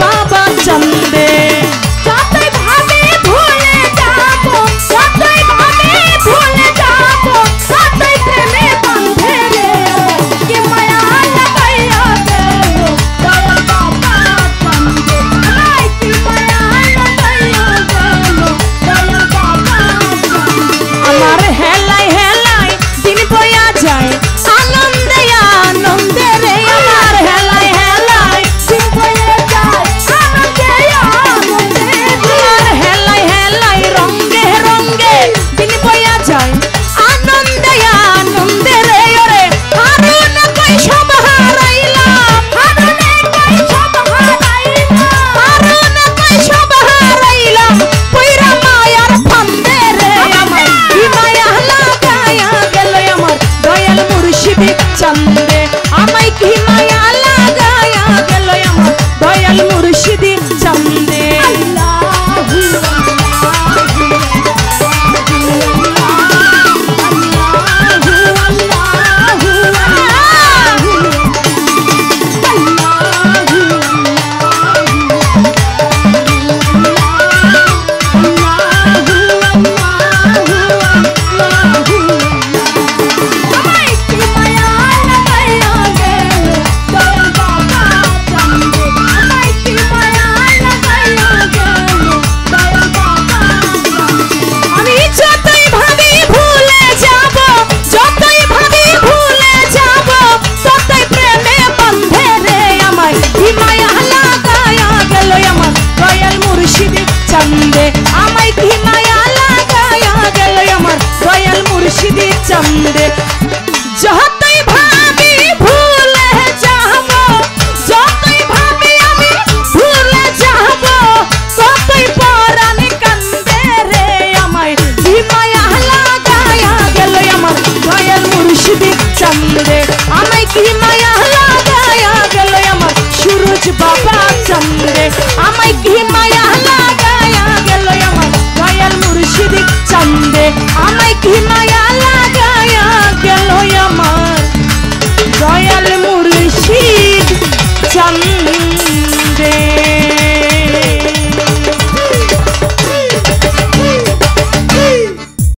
বাবা grande.